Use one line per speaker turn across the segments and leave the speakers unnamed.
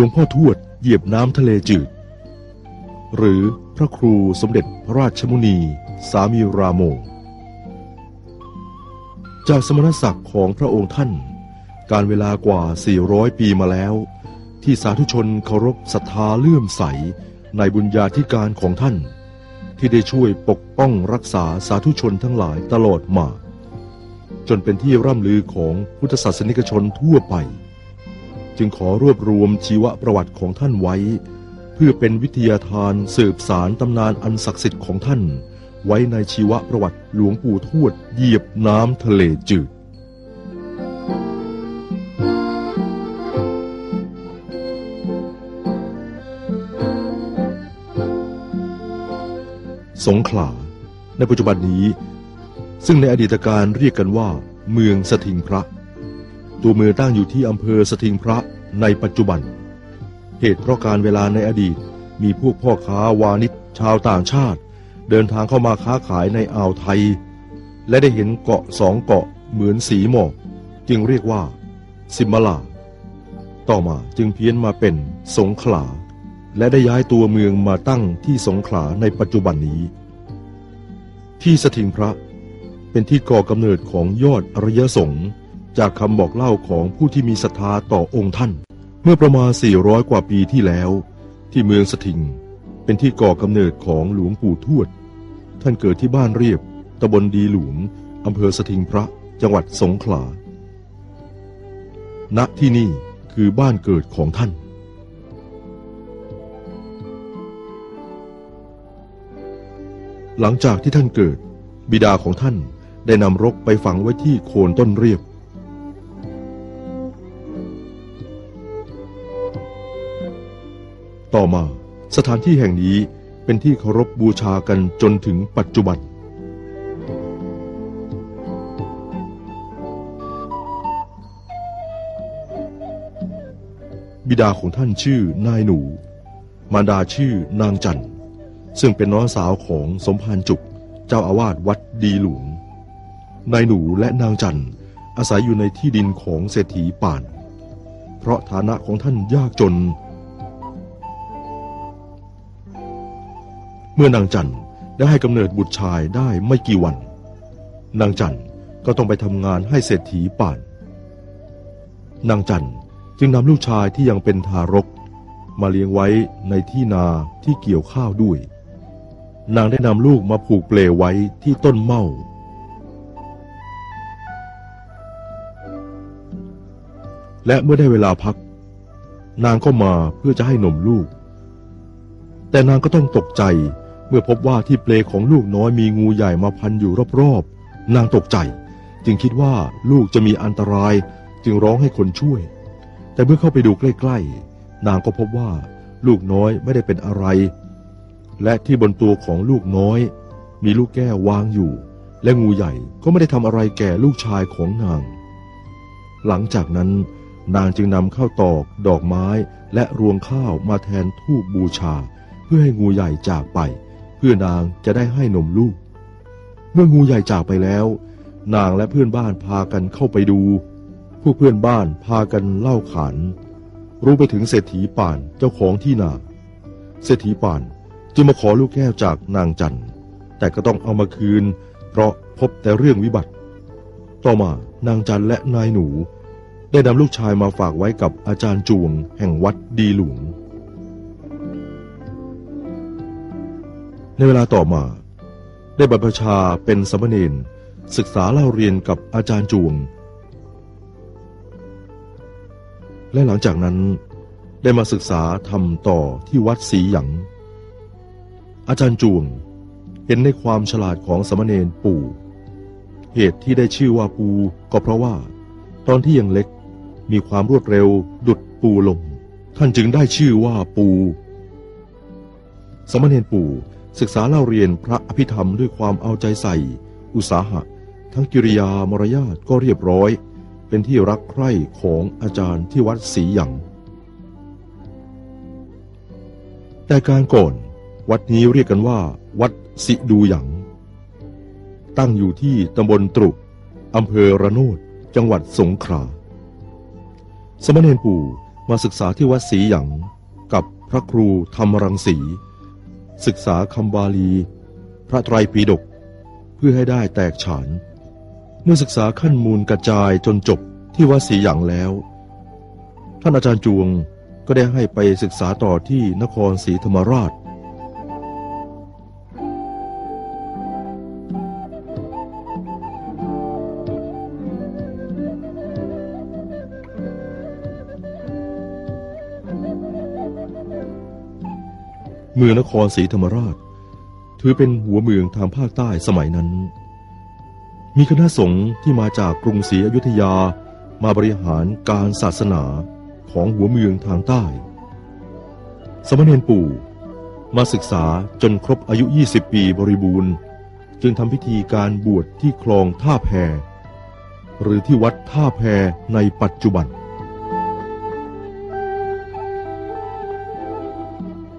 ลวงพ่อทวดเหยียบน้ำทะเลจืด หรือพระครูสมเด็จพระราชมุนี สามีรามโม จากสมณศักดิ์ของพระองค์ท่าน การเวลากว่า 400 ปีมาแล้ว ที่สาธุชนเคารพศรัทธาเลื่อมใสในบุญญาธิการของท่าน ที่ได้ช่วยปกป้องรักษาสาธุชนทั้งหลายตลอดมา จนเป็นที่ร่ำลือของพุทธศาสนิกชนทั่วไป จึงขอรวบรวมชีวประวัติของท่านไว้ เพื่อเป็นวิทยาทานสืบสารตำนานอันศักดิ์สิทธิ์ของท่าน ไว้ในชีวประวัติหลวงปู่ทวดเหยียบน้ำทะเลจืดสงขลา ในปัจจุบันนี้ ซึ่งในอดีตการเรียกกันว่า เมืองสถิงพระ ตัวเมืองตั้งอยู่ที่อำเภอสถิงพระในปัจจุบัน เหตุเพราะการเวลาในอดีตมีพวกพ่อค้าวานิชชาวต่างชาติ เดินทางเข้ามาค้าขายในอ่าวไทย และได้เห็นเกาะสองเกาะเหมือนสีหมอกจึงเรียกว่าซิมมาลา ต่อมาจึงเพี้ยนมาเป็นสงขลา และได้ย้ายตัวเมืองมาตั้งที่สงขลาในปัจจุบันนี้ ที่สถิงพระเป็นที่ก่อกำเนิดของยอดอริยสงฆ์ จากคำบอกเล่าของผู้ที่มีศรัทธาต่อองค์ท่าน เมื่อประมาณ 400 กว่าปีที่แล้ว ที่เมืองสถิง เป็นที่ก่อกำเนิดของหลวงปู่ทวด ท่านเกิดที่บ้านเรียบตำบลดีหลวงอำเภอสถิงพระจังหวัดสงขลา ณที่นี่คือบ้านเกิดของท่าน หลังจากที่ท่านเกิด บิดาของท่านได้นำรกไปฝังไว้ที่โคนต้นเรียบ ต่อมาสถานที่แห่งนี้เป็นที่เคารพบูชากันจนถึงปัจจุบัน บิดาของท่านชื่อนายหนู มารดาชื่อนางจันทร์ซึ่งเป็นน้องสาวของสมภารจุก เจ้าอาวาสวัดดีหลวง นายหนูและนางจันทร์อาศัยอยู่ในที่ดินของเศรษฐีป่าน เพราะฐานะของท่านยากจน เมื่อนางจันได้ให้กำเนิดบุตรชายได้ไม่กี่วัน นางจันก็ต้องไปทำงานให้เศรษฐีป่าน นางจันจึงนำลูกชายที่ยังเป็นทารก มาเลี้ยงไว้ในที่นาที่เกี่ยวข้าวด้วย นางได้นำลูกมาผูกเปลไว้ที่ต้นเมาและเมื่อได้เวลาพัก นางก็มาเพื่อจะให้นมลูก แต่นางก็ต้องตกใจ เมื่อพบว่าที่เปลของลูกน้อยมีงูใหญ่มาพันอยู่รอบๆ นางตกใจ จึงคิดว่าลูกจะมีอันตรายจึงร้องให้คนช่วย แต่เมื่อเข้าไปดูใกล้ ๆ นางก็พบว่าลูกน้อยไม่ได้เป็นอะไร และที่บนตัวของลูกน้อย มีลูกแก้ววางอยู่ และงูใหญ่ก็ไม่ได้ทำอะไรแก่ลูกชายของนาง หลังจากนั้น นางจึงนำข้าวตอก ดอกไม้และรวงข้าวมาแทนทูบบูชา เพื่อให้งูใหญ่จากไป เพื่อนางจะได้ให้นมลูก เมื่องูใหญ่จากไปแล้ว นางและเพื่อนบ้านพากันเข้าไปดู พวกเพื่อนบ้านพากันเล่าขานรู้ไปถึงเศรษฐีป่านเจ้าของที่นา เศรษฐีป่านจึงมาขอลูกแก้วจากนางจันทร์แต่ก็ต้องเอามาคืน เพราะพบแต่เรื่องวิบัติ ต่อมานางจันทร์และนายหนู ได้นำลูกชายมาฝากไว้กับอาจารย์จวงแห่งวัดดีหลวง ในเวลาต่อมา ได้บรรพชาเป็นสมเณรศึกษาเล่าเรียนกับอาจารย์จวง และหลังจากนั้นได้มาศึกษาทำต่อที่วัดศรีหยัง อาจารย์จวงเห็นในความฉลาดของสมเณรปู่ เหตุที่ได้ชื่อว่าปูก็เพราะว่า ตอนที่ยังเล็กมีความรวดเร็วดุดปูลง ท่านจึงได้ชื่อว่าปู สมเณรปู่ ศึกษาเล่าเรียนพระอภิธรรมด้วยความเอาใจใส่ อุตสาหะ ทั้งกิริยามารยาทก็เรียบร้อย เป็นที่รักใคร่ของอาจารย์ที่วัดศรีหยัง แต่การก่อนวัดนี้เรียกกันว่า วัดสิดูหยัง ตั้งอยู่ที่ตำบลตรุอำเภอระโนดจังหวัดสงขลาสมณเณรปู่มาศึกษาที่วัดศรีหยังกับพระครูธรรมรังสี ศึกษาคำบาลี พระไตรปิฎกเพื่อให้ได้แตกฉาน เมื่อศึกษาขั้นมูลกระจายจนจบที่วัดสีหยางแล้ว ท่านอาจารย์จวงก็ได้ให้ไปศึกษาต่อที่นครศรีธรรมราช เมืองนครศรีธรรมราช ถือเป็นหัวเมืองทางภาคใต้สมัยนั้น มีคณะสงฆ์ที่มาจากกรุงศรีอยุธยามาบริหารการศาสนาของหัวเมืองทางใต้ สมณเณรปู่มาศึกษาจนครบอายุ 20 ปีบริบูรณ์ จึงทำพิธีการบวชที่คลองท่าแพ หรือที่วัดท่าแพในปัจจุบัน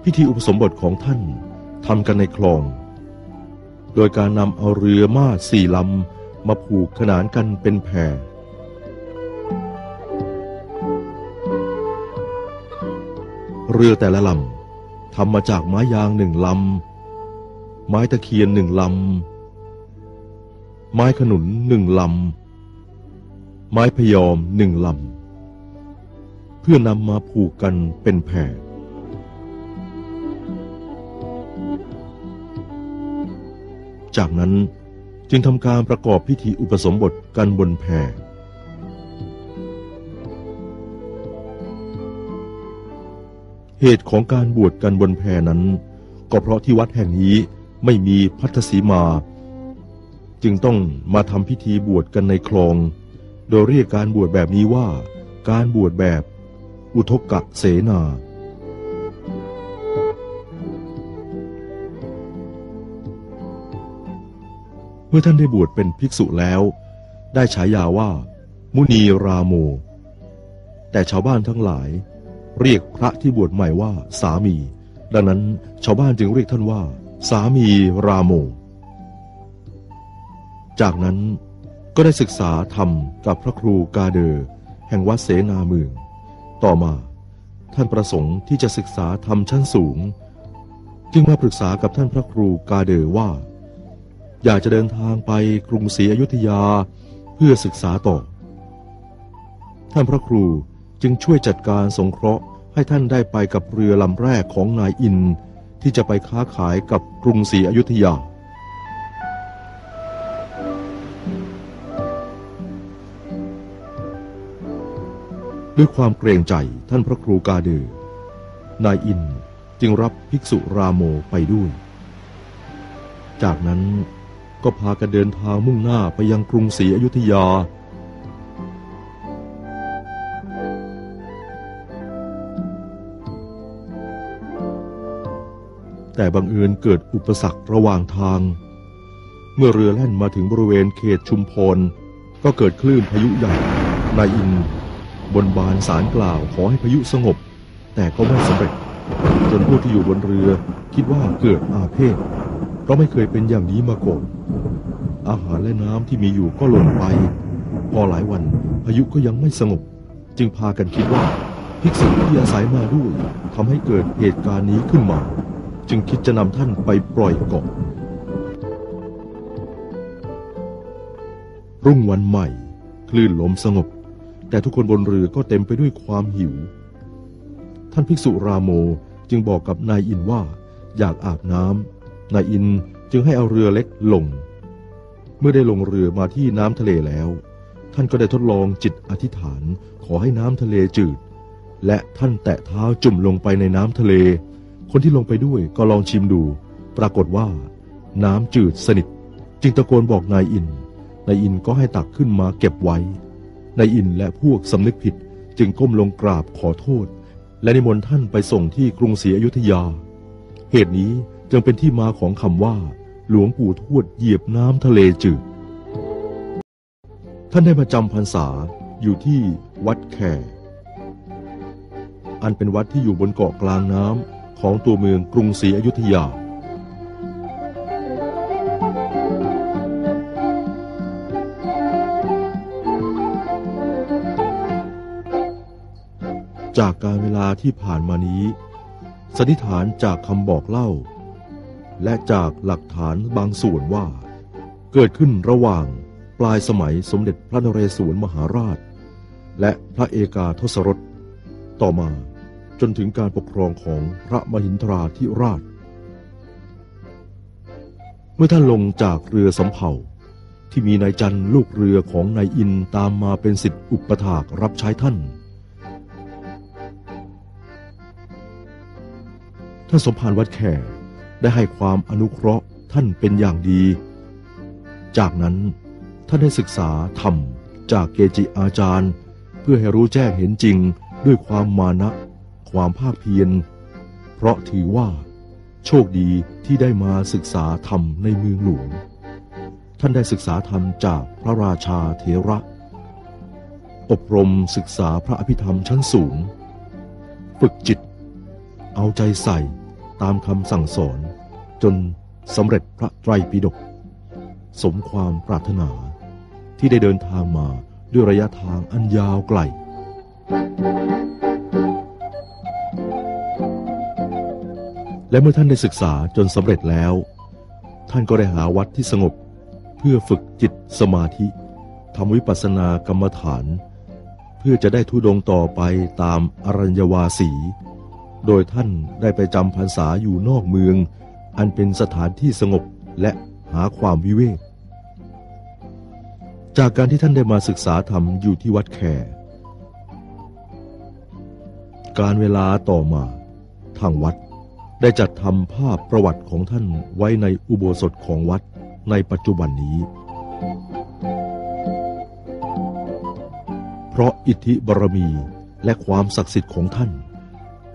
พิธีอุปสมบทของท่านทำกันในคลอง โดยการนำเอาเรือมาสี่ลำมาผูกขนานกันเป็นแพเรือแต่ละลำทำมาจากไม้ยางหนึ่งลำ ไม้ตะเคียนหนึ่งลำ ไม้ขนุนหนึ่งลำ ไม้พยอมหนึ่งลำ เพื่อนำมาผูกกันเป็นแพ จากนั้นจึงทำการประกอบพิธีอุปสมบทกันบนแพเหตุของการบวชกันบนแพนั้น ก็เพราะที่วัดแห่งนี้ไม่มีพัทธสีมา จึงต้องมาทำพิธีบวชกันในคลอง โดยเรียกการบวชแบบนี้ว่า การบวชแบบอุทกกะเสนา เมื่อท่านได้บวชเป็นภิกษุแล้ว ได้ฉายาว่า มุนีราโม แต่ชาวบ้านทั้งหลาย เรียกพระที่บวชใหม่ว่าสามี ดังนั้นชาวบ้านจึงเรียกท่านว่า สามีราโม จากนั้นก็ได้ศึกษาธรรมกับพระครูกาเดอแห่งวัดเสนาเมือง ต่อมาท่านประสงค์ที่จะศึกษาธรรมชั้นสูง จึงมาปรึกษากับท่านพระครูกาเดอว่า อยากจะเดินทางไปกรุงศรีอยุธยาเพื่อศึกษาต่อ ท่านพระครูจึงช่วยจัดการสงเคราะห์ให้ท่านได้ไปกับเรือลำแรกของนายอิน ที่จะไปค้าขายกับกรุงศรีอยุธยา ด้วยความเกรงใจท่านพระครูกาเดือนายอินจึงรับภิกษุรามโมไปด้วย จากนั้น ก็พากันเดินทางมุ่งหน้าไปยังกรุงศรีอยุธยา แต่บังเอิญเกิดอุปสรรคระหว่างทาง เมื่อเรือแล่นมาถึงบริเวณเขตชุมพรก็เกิดคลื่นพายุใหญ่นายอิน บนบานสารกล่าวขอให้พายุสงบ แต่ก็ไม่สำเร็จ จนผู้ที่อยู่บนเรือคิดว่าเกิดอาเพศ ราะไม่เคยเป็นอย่างนี้มาก่อนอาหารและน้ำที่มีอยู่ก็หล่นไป พอหลายวันพายุก็ยังไม่สงบ จึงพากันคิดว่าภิกษุที่อาศัยมาด้วยทำให้เกิดเหตุการณ์นี้ขึ้นมา จึงคิดจะนำท่านไปปล่อยเกาะรุ่งวันใหม่ คลื่นลมสงบ แต่ทุกคนบนเรือก็เต็มไปด้วยความหิว ท่านภิกษุราโมจึงบอกกับนายอินว่าอยากอาบน้ำ นายอินจึงให้เอาเรือเล็กลง เมื่อได้ลงเรือมาที่น้ำทะเลแล้ว ท่านก็ได้ทดลองจิตอธิษฐาน ขอให้น้ำทะเลจืด และท่านแตะเท้าจุ่มลงไปในน้ำทะเล คนที่ลงไปด้วยก็ลองชิมดู ปรากฏว่า น้ำจืดสนิท จึงตะโกนบอกนายอิน นายอินก็ให้ตักขึ้นมาเก็บไว้ นายอินและพวกสำนึกผิดจึงก้มลงกราบขอโทษ และนิมนต์ท่านไปส่งที่กรุงศรีอยุธยา เหตุนี้ จึงเป็นที่มาของคำว่า หลวงปู่ทวดเหยียบน้ำทะเลจืด ท่านได้มาจำพรรษาอยู่ที่วัดแขอันเป็นวัดที่อยู่บนเกาะกลางน้ำของตัวเมืองกรุงศรีอยุธยา จากการเวลาที่ผ่านมานี้สันนิษฐานจากคำบอกเล่า และจากหลักฐานบางส่วนว่า เกิดขึ้นระหว่างปลายสมัยสมเด็จพระนเรศวรมหาราช และพระเอกาทศรถต่อมาจนถึงการปกครองของพระมหินทราธิราช เมื่อท่านลงจากเรือสำเภาที่มีนายจันลูกเรือของนายอินตามมาเป็นสิทธิอุปถากรับใช้ท่าน ท่านสมภารวัดแข ได้ให้ความอนุเคราะห์ท่านเป็นอย่างดี จากนั้นท่านได้ศึกษาธรรมจากเกจิอาจารย์ เพื่อให้รู้แจ้งเห็นจริงด้วยความมานะ ความภาคเพียร เพราะถือว่า โชคดีที่ได้มาศึกษาธรรมในเมืองหลวง ท่านได้ศึกษาธรรมจากพระราชาเถระ อบรมศึกษาพระอภิธรรมชั้นสูง ฝึกจิต เอาใจใส่ ตามคำสั่งสอน จนสำเร็จพระไตรปิฎกสมความปรารถนาที่ได้เดินทางมาด้วยระยะทางอันยาวไกล และเมื่อท่านได้ศึกษาจนสำเร็จแล้ว ท่านก็ได้หาวัดที่สงบ เพื่อฝึกจิตสมาธิทำวิปัสสนากรรมฐาน เพื่อจะได้ทุดงต่อไปตามอรัญญวาสี โดยท่านได้ไปจำพรรษาอยู่นอกเมือง อันเป็นสถานที่สงบและหาความวิเวก จากการที่ท่านได้มาศึกษาธรรมอยู่ที่วัดแขการเวลาต่อมาทางวัดได้จัดทำภาพประวัติของท่านไว้ในอุโบสถของวัดในปัจจุบันนี้ เพราะอิทธิบารมีและความศักดิ์สิทธิ์ของท่าน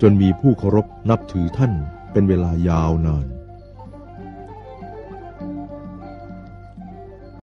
จนมีผู้เคารพนับถือท่านเป็นเวลายาวนาน